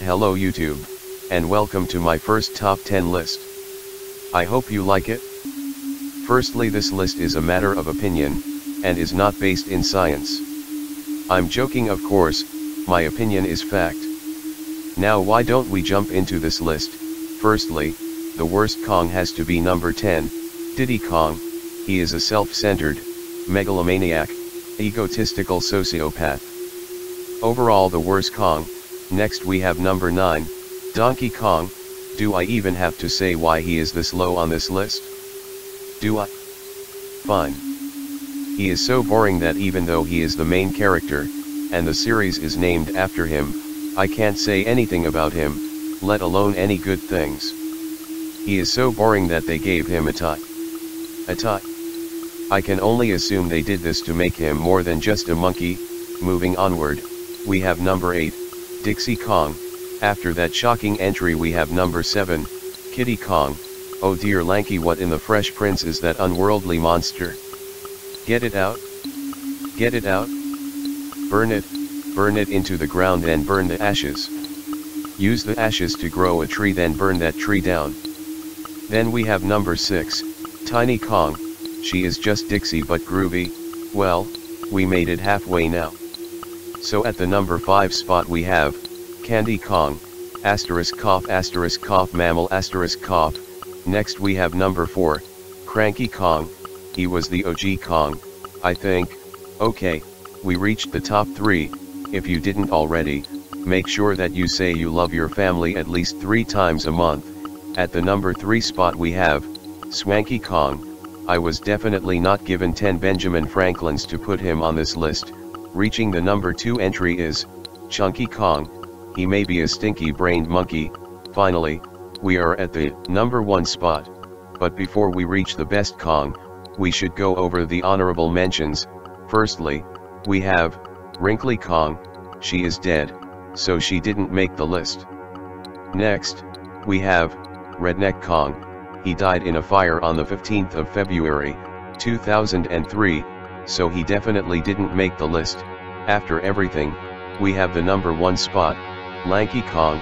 Hello YouTube, and welcome to my first top 10 list. I hope you like it. Firstly this list is a matter of opinion, and is not based in science. I'm joking of course, my opinion is fact. Now why don't we jump into this list, firstly, the worst Kong has to be number 10, Diddy Kong, he is a self-centered, megalomaniac, egotistical sociopath. Overall the worst Kong, next we have number 9, Donkey Kong, do I even have to say why he is this low on this list? Do I? Fine. He is so boring that even though he is the main character, and the series is named after him, I can't say anything about him, let alone any good things. He is so boring that they gave him a tie. A tie. I can only assume they did this to make him more than just a monkey, moving onward, we have number 8, Dixie Kong, after that shocking entry we have number 7, Kiddy Kong, oh dear lanky what in the Fresh Prince is that unworldly monster? Get it out? Get it out? Burn it, burn it into the ground and burn the ashes. Use the ashes to grow a tree then burn that tree down. Then we have number 6, Tiny Kong, she is just Dixie but groovy, well, we made it halfway now. So at the number 5 spot we have, Candy Kong, asterisk cough asterisk cough mammal asterisk cough, next we have number 4, Cranky Kong, he was the OG Kong, I think, okay, we reached the top 3, if you didn't already, make sure that you say you love your family at least 3 times a month, at the number 3 spot we have, Swanky Kong, I was definitely not given 10 Benjamin Franklins to put him on this list, reaching the number 2 entry is, Chunky Kong, he may be a stinky brained monkey, finally, we are at the number 1 spot, but before we reach the best Kong, we should go over the honorable mentions, firstly, we have, Wrinkly Kong, she is dead, so she didn't make the list. Next, we have, Redneck Kong, he died in a fire on the 15th of February, 2003, so he definitely didn't make the list. After everything, we have the number one spot, Lanky Kong.